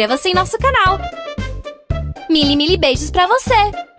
Inscreva-se em nosso canal. Mili, mili beijos pra você.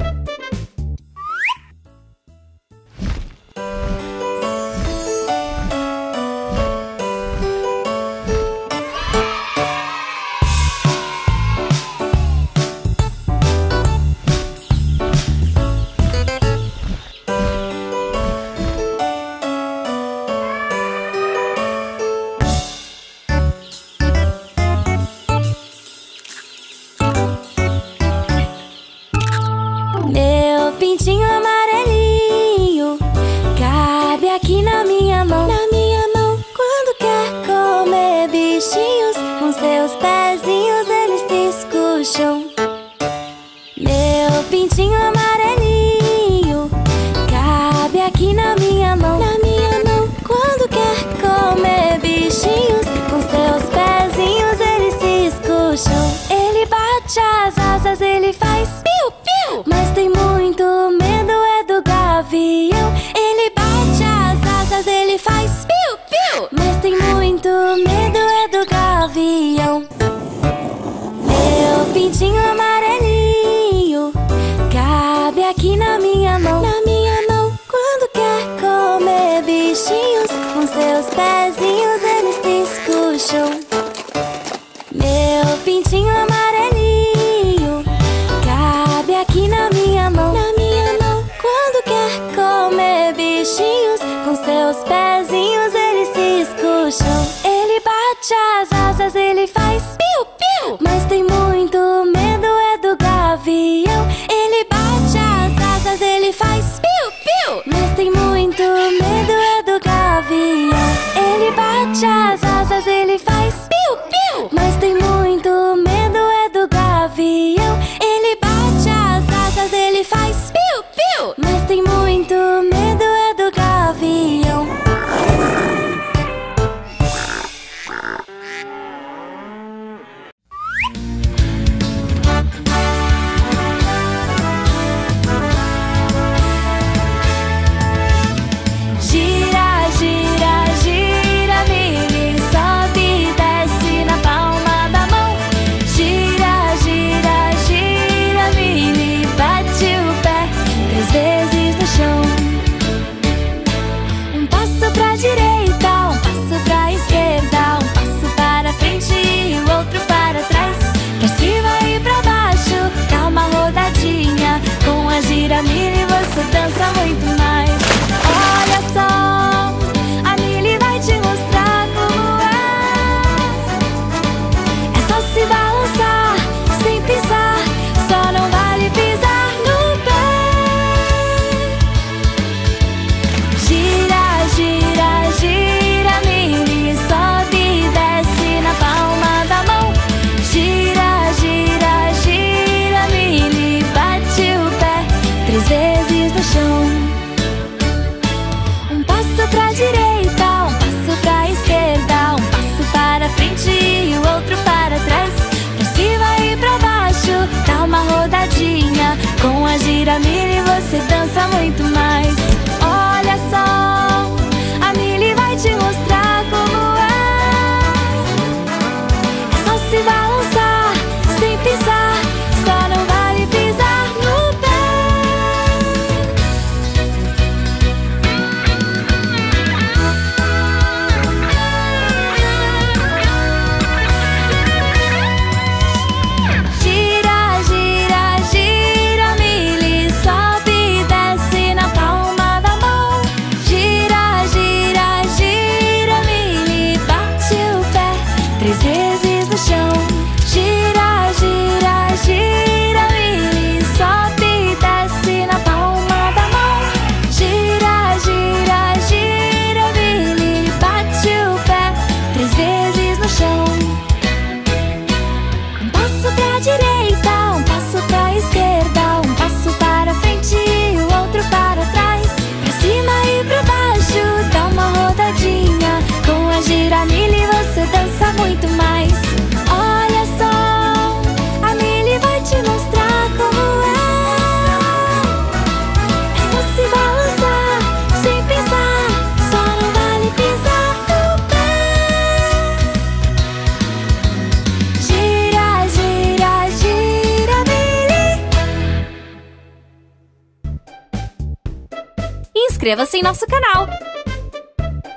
Inscreva-se em nosso canal.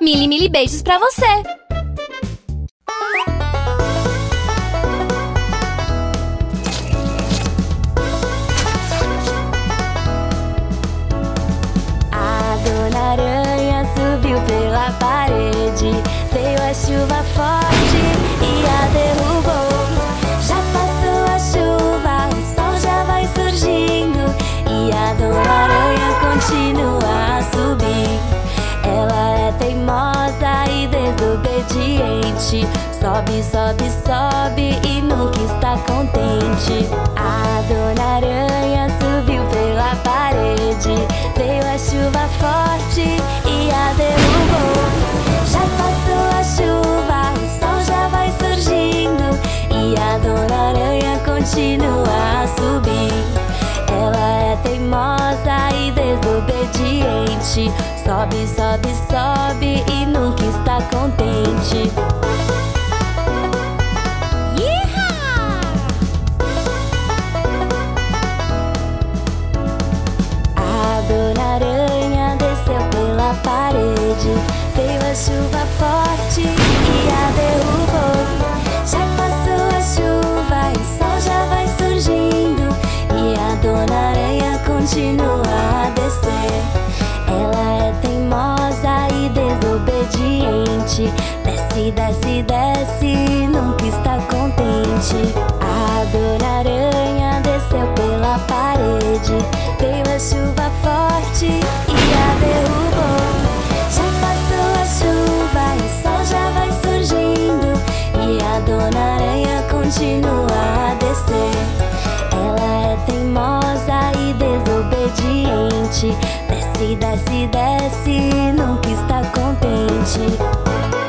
Mili Mili beijos pra você! A Dona Aranha subiu pela parede, veio a chuva forte desobediente, sobe, sobe, sobe e nunca está contente. A Dona Aranha subiu pela parede, veio a chuva forte e a derrubou. Já passou a chuva, o sol já vai surgindo e a Dona Aranha continua a subir. Ela é teimosa e desobediente, sobe, sobe, sobe e nunca está contente. A Dona Aranha desceu pela parede, veio a chuva forte desce, desce, desce, nunca está contente. A Dona Aranha desceu pela parede, veio a chuva forte e a derrubou. Já passou a chuva e o sol já vai surgindo e a Dona Aranha continua a descer. Ela é teimosa e desobediente, desce, desce, desce, nunca está contente.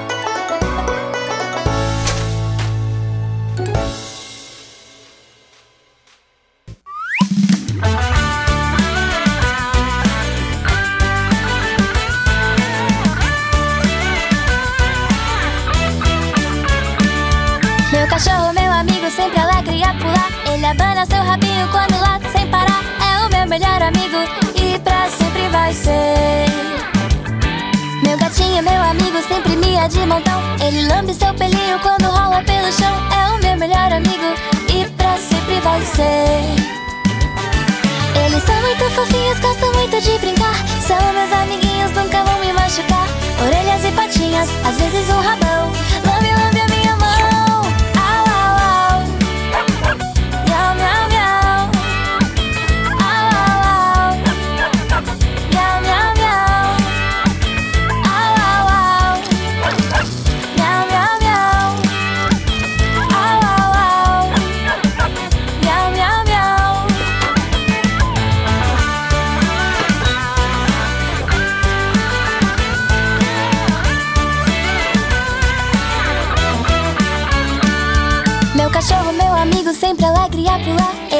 Ser. Meu gatinho, meu amigo, sempre mia de montão. Ele lambe seu pelinho quando rola pelo chão. É o meu melhor amigo e pra sempre vai ser. Eles são muito fofinhos, gostam muito de brincar. São meus amiguinhos, nunca vão me machucar. Orelhas e patinhas, às vezes um rabão. Lambe, lambe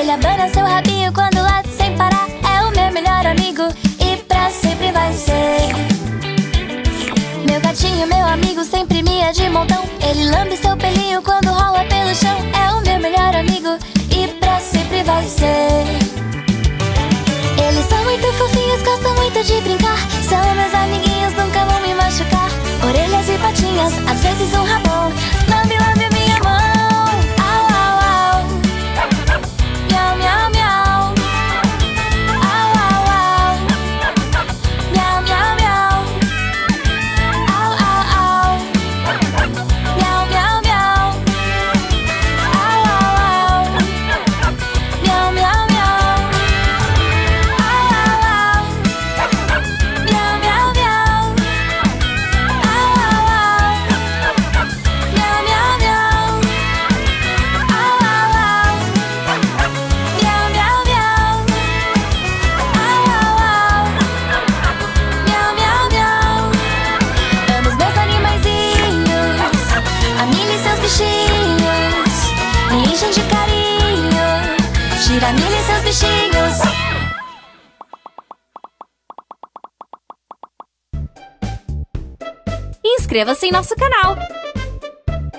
Ele abana seu rabinho quando late sem parar. É o meu melhor amigo e pra sempre vai ser. Meu gatinho, meu amigo, sempre mia de montão. Ele lambe seu pelinho quando rola pelo chão. É o meu melhor amigo e pra sempre vai ser. Eles são muito fofinhos, gostam muito de brincar. São meus amiguinhos, nunca vão me machucar. Orelhas e patinhas, às vezes um rabão. inscreva-se em nosso canal.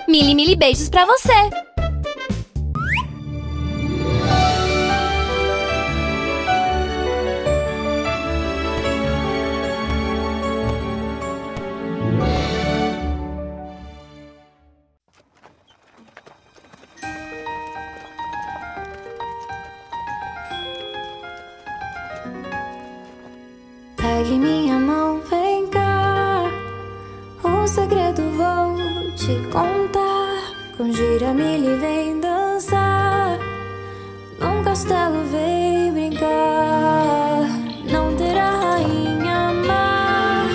Mili, mili beijos pra você! Pegue minha mão te contar. Com giramilho vem dançar. Num castelo vem brincar. Não terá rainha má,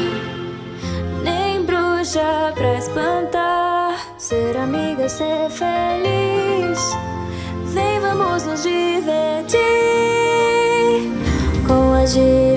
nem bruxa pra espantar. Ser amiga, ser feliz. Vem, vamos nos divertir com a giramilho.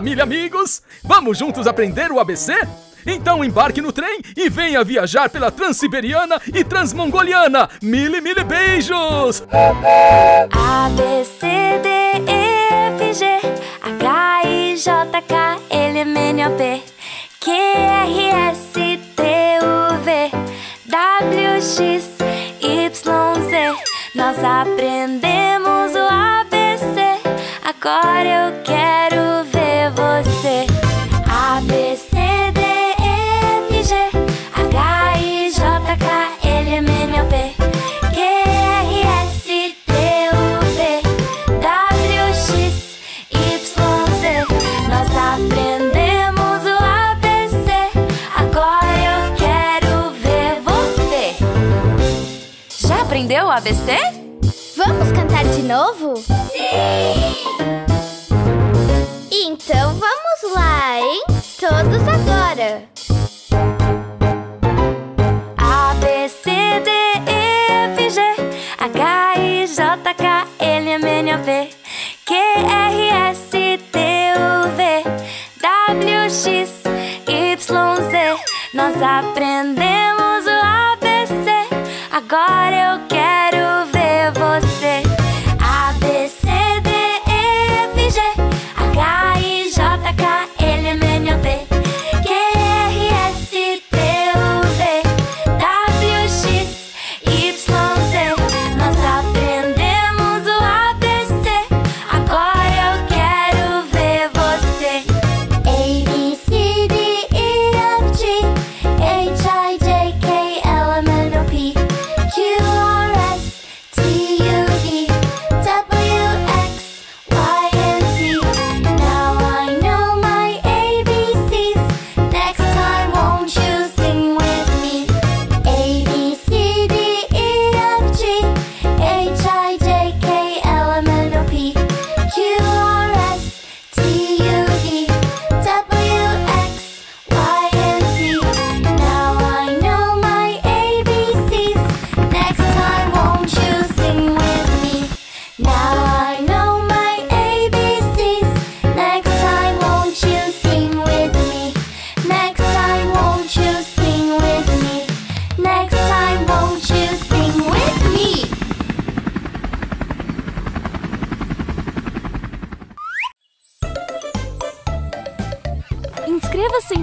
Mil amigos! Vamos juntos aprender o ABC? Então embarque no trem e venha viajar pela Transiberiana e Transmongoliana! Mil e mil beijos! A, B, C, D, E, F, G H, I, J, K, L, M, N, O, P Q, R, S, T, U, V W, X, Y, Z Nós aprendemos o ABC Agora eu quero ABC? Vamos cantar de novo? Sim! Então vamos lá, hein? Todos agora. A, B, C, D, E, F, G H, I, J, K, L, M, N, O, P Q, R, S, T, U, V W, X, Y, Z Nós aprendemos o ABC Agora eu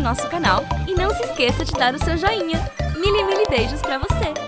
nosso canal e não se esqueça de dar o seu joinha. Mili, mili beijos pra você!